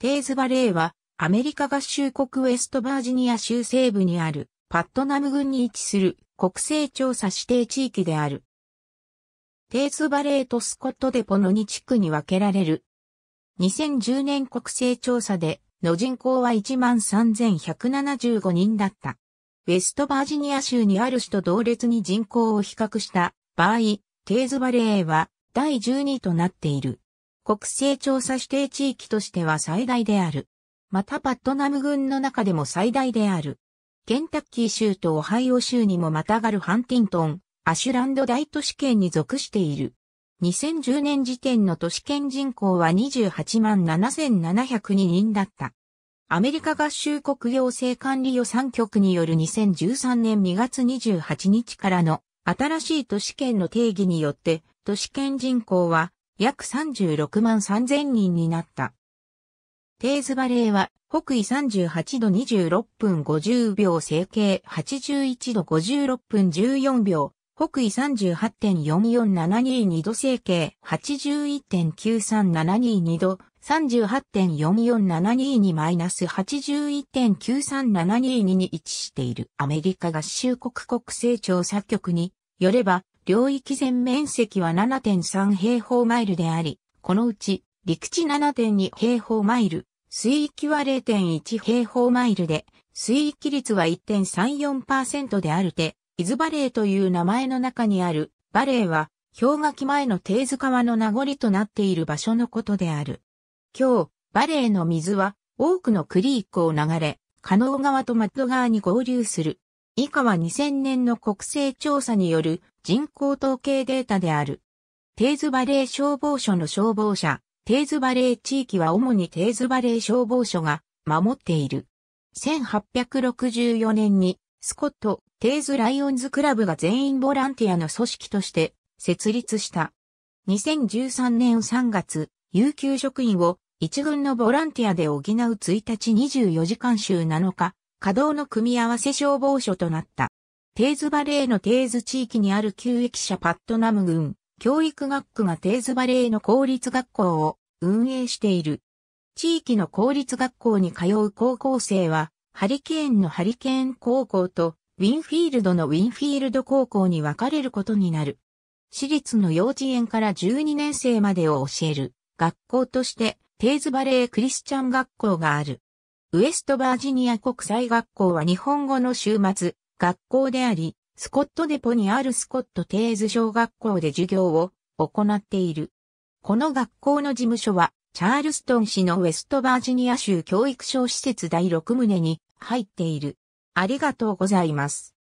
テーズバレーはアメリカ合衆国ウェストバージニア州西部にあるパットナム郡に位置する国勢調査指定地域である。テーズバレーとスコットデポの2地区に分けられる。2010年国勢調査での人口は13,175人だった。ウェストバージニア州にある首都同列に人口を比較した場合、テーズバレーは第12位となっている。国勢調査指定地域としては最大である。またパットナム郡の中でも最大である。ケンタッキー州とオハイオ州にもまたがるハンティントン、アシュランド大都市圏に属している。2010年時点の都市圏人口は28万7702人だった。アメリカ合衆国行政管理予算局による2013年2月28日からの新しい都市圏の定義によって都市圏人口は約36万3000人になった。テーズバレーは北緯38度26分50秒整形81度56分14秒北緯38.44722度整形81.93722度38.44722-81.93722に位置しているアメリカ合衆国国勢調査局によれば、領域全面積は7.3平方マイルであり、このうち陸地7.2平方マイル、水域は0.1平方マイルで、水域率は1.34%であるて、イズバレーという名前の中にあるバレーは氷河期前のテーズ川の名残となっている場所のことである。今日、バレーの水は多くのクリークを流れ、加納川とマッド川に合流する。以下は2000年の国勢調査による人口統計データである。テーズバレー消防署の消防車、テーズバレー地域は主にテーズバレー消防署が守っている。1864年にスコット、テーズライオンズクラブが全員ボランティアの組織として設立した。2013年3月、有給職員を一軍のボランティアで補う1日24時間週7日、稼働の組み合わせ消防署となった。テーズバレーのテーズ地域にある旧駅舎パットナム郡、教育学区がテーズバレーの公立学校を運営している。地域の公立学校に通う高校生は、ハリケーンのハリケーン高校とウィンフィールドのウィンフィールド高校に分かれることになる。私立の幼稚園から12年生までを教える学校としてテーズバレークリスチャン学校がある。ウエストバージニア国際学校は日本語の週末学校であり、スコットデポにあるスコットテーズ小学校で授業を行っている。この学校の事務所はチャールストン市のウェストバージニア州教育省施設第6棟に入っている。ありがとうございます。